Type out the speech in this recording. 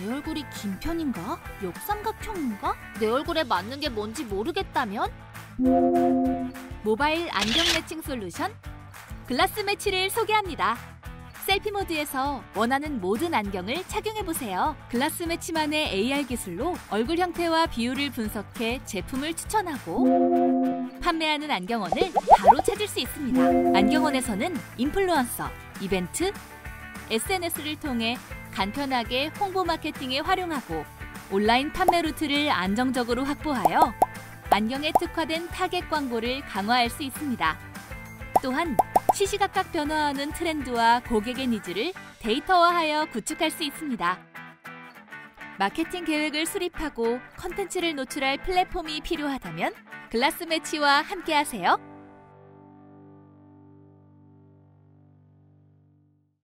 내 얼굴이 긴 편인가? 역삼각형인가? 내 얼굴에 맞는 게 뭔지 모르겠다면? 모바일 안경 매칭 솔루션 글라스 매치를 소개합니다. 셀피 모드에서 원하는 모든 안경을 착용해 보세요. 글라스 매치만의 AR 기술로 얼굴 형태와 비율을 분석해 제품을 추천하고 판매하는 안경원을 바로 찾을 수 있습니다. 안경원에서는 인플루언서, 이벤트, SNS를 통해 간편하게 홍보 마케팅에 활용하고 온라인 판매 루트를 안정적으로 확보하여 안경에 특화된 타겟 광고를 강화할 수 있습니다. 또한 시시각각 변화하는 트렌드와 고객의 니즈를 데이터화하여 구축할 수 있습니다. 마케팅 계획을 수립하고 컨텐츠를 노출할 플랫폼이 필요하다면 글라스 매치와 함께하세요.